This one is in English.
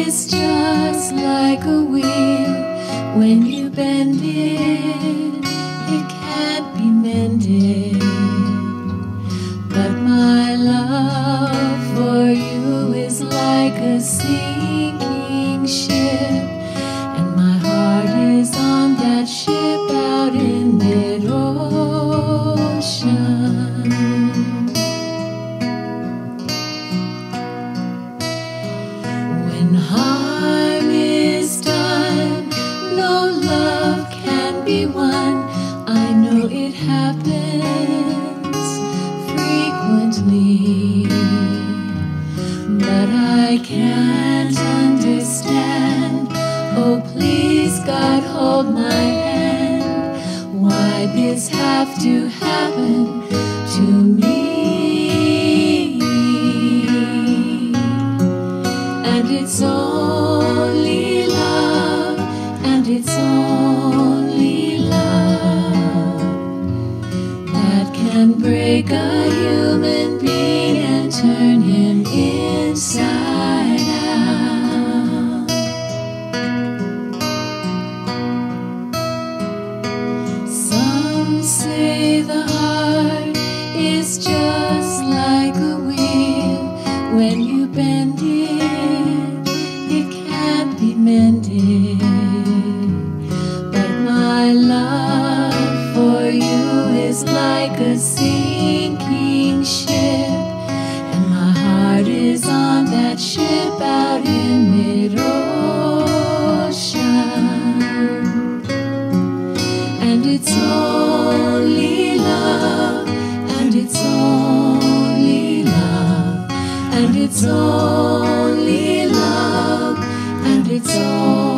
is just like a wheel. When you bend it, it can't be mended. But my love for you is like a sinking I can't understand. Oh, please, God, hold my hand. Why this have to happen to me? And it's only love, and it's only love that can break a human being and turn was like a sinking ship, and my heart is on that ship out in mid ocean. And it's only love, and it's only love, and it's only love, and it's only.